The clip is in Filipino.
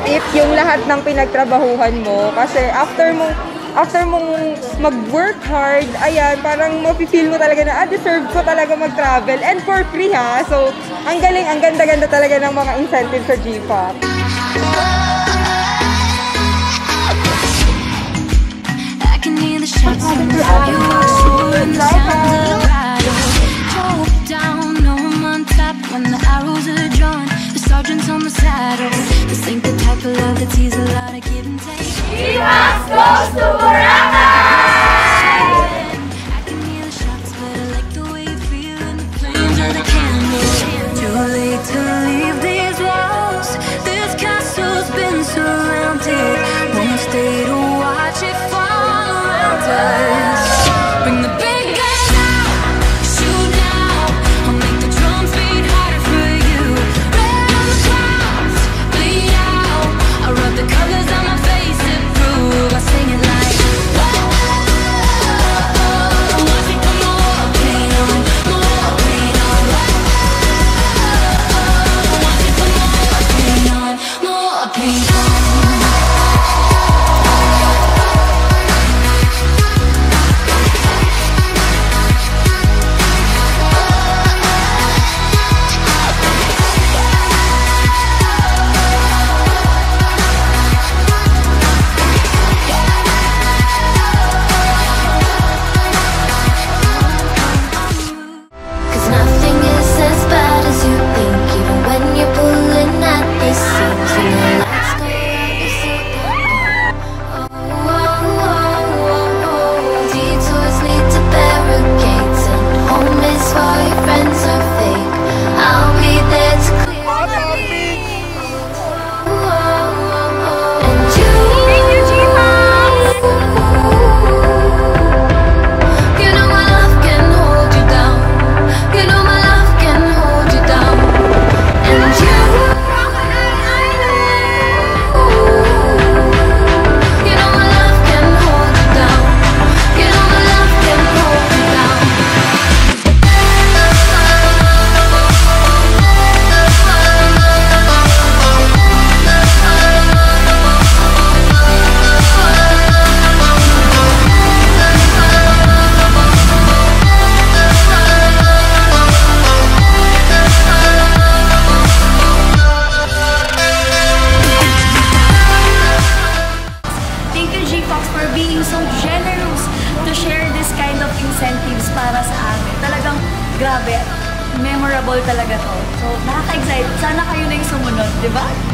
worth yung lahat ng pinagtrabahuhan mo. Kasi after mong after mong mag-work hard, ayan, parang mafe-feel mo talaga na, ah, deserve ko talaga mag-travel. And for free ha. So, ang galing, ang ganda-ganda talaga ng mga incentives sa GFAP. Love that sees a lot of give and take. I can hear the shots, but I like the way you feel in the flames of the candle. Too late to leave these walls. This castle's been surrounded. Won't stay to watch it fall around us. Para sa amin. Talagang grabe, memorable talaga to. So, nakaka-excite. Sana kayo na yung sumunod, di ba?